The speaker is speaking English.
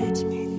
It's me.